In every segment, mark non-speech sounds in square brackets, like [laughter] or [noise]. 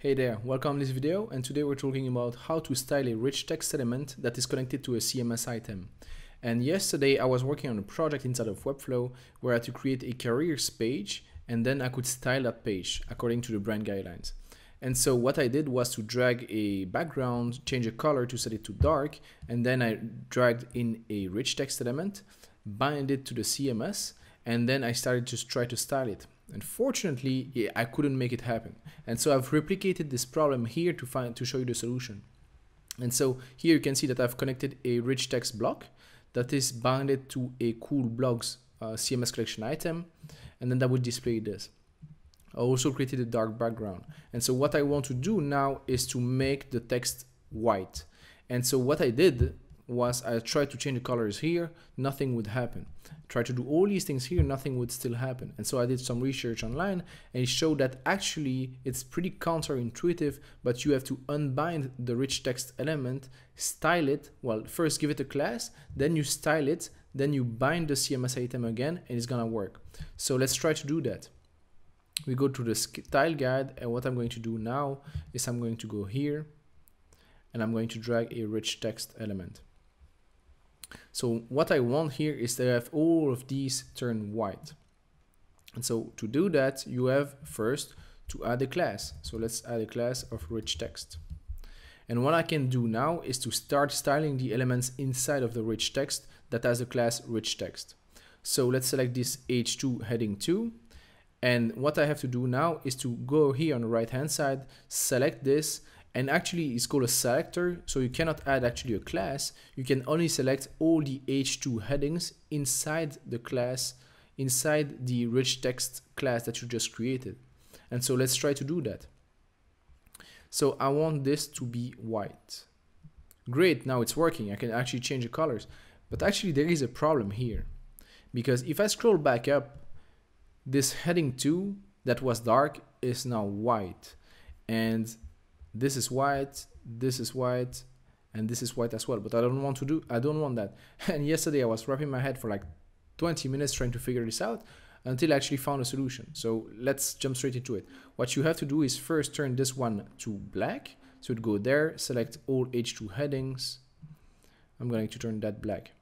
Hey there, welcome to this video and today we're talking about how to style a rich text element that is connected to a CMS item. And yesterday I was working on a project inside of Webflow where I had to create a careers page and then I could style that page according to the brand guidelines. And so what I did was to drag a background, change a color to set it to dark, and then I dragged in a rich text element, bind it to the CMS, and then I started to try to style it. Unfortunately, I couldn't make it happen. And so I've replicated this problem here to find to show you the solution. And so here you can see that I've connected a rich text block that is bounded to a cool blogs uh, CMS collection item. And then that would display this. I also created a dark background. And so what I want to do now is to make the text white. And so what I did was I tried to change the colors here, nothing would happen. Try to do all these things here, nothing would still happen. And so I did some research online and it showed that actually it's pretty counterintuitive, but you have to unbind the rich text element, style it, well, first give it a class, then you style it, then you bind the CMS item again and it's gonna work. So let's try to do that. We go to the style guide and what I'm going to do now is I'm going to go here and I'm going to drag a rich text element. So what I want here is to have all of these turn white. And so to do that, you have first to add a class. So let's add a class of rich text. And what I can do now is to start styling the elements inside of the rich text that has the class rich text. So let's select this H2 heading 2. And what I have to do now is to go here on the right hand side, select this, and actually it's called a selector so you cannot add actually a class. You can only select all the h2 headings inside the class inside the rich text class that you just created. And so let's try to do that. So I want this to be white. Great now it's working. I can actually change the colors. But actually there is a problem here. Because if I scroll back up this heading 2 that was dark is now white. And this is white, this is white, and this is white as well. But I don't want to do, I don't want that. [laughs] And yesterday I was wrapping my head for like 20 minutes trying to figure this out until I actually found a solution. So let's jump straight into it. What you have to do is first turn this one to black. So it go there, select all H2 headings. I'm going to turn that black.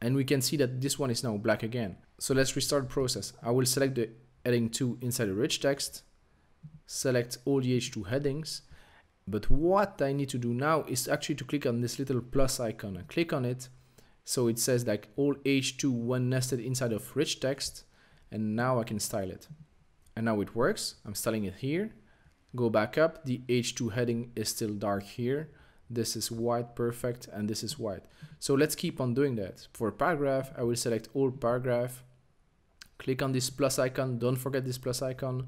And we can see that this one is now black again. So let's restart the process. I will select the heading 2 inside the rich text select all the H2 headings. But what I need to do now is actually to click on this little plus icon and click on it. So it says like all H2 when nested inside of rich text. And now I can style it. And now it works. I'm styling it here. Go back up. The H2 heading is still dark here. This is white, perfect, and this is white. So let's keep on doing that. For paragraph, I will select all paragraph. Click on this plus icon. Don't forget this plus icon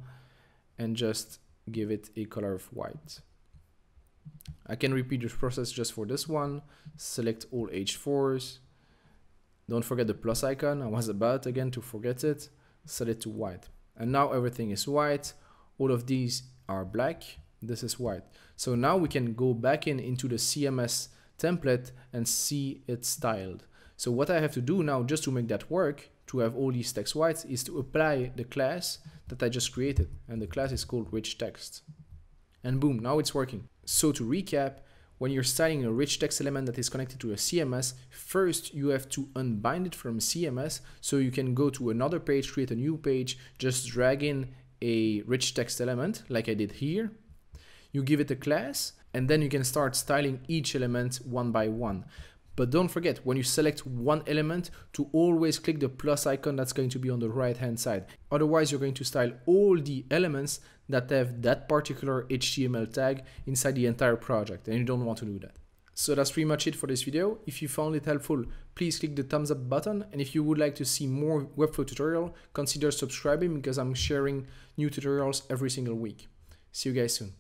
and just give it a color of white. I can repeat this process just for this one. Select all H4s. Don't forget the plus icon. I was about again to forget it. Set it to white. And now everything is white. All of these are black. This is white. So now we can go back in into the CMS template and see it styled. So what I have to do now just to make that work to have all these text whites is to apply the class that I just created. And the class is called rich text. And boom, now it's working. So to recap, when you're styling a rich text element that is connected to a CMS, first you have to unbind it from CMS so you can go to another page, create a new page, just drag in a rich text element like I did here. You give it a class and then you can start styling each element one by one. But don't forget, when you select one element, to always click the plus icon that's going to be on the right hand side. Otherwise, you're going to style all the elements that have that particular HTML tag inside the entire project, and you don't want to do that. So that's pretty much it for this video. If you found it helpful, please click the thumbs up button. And if you would like to see more Webflow tutorial, consider subscribing because I'm sharing new tutorials every single week. See you guys soon.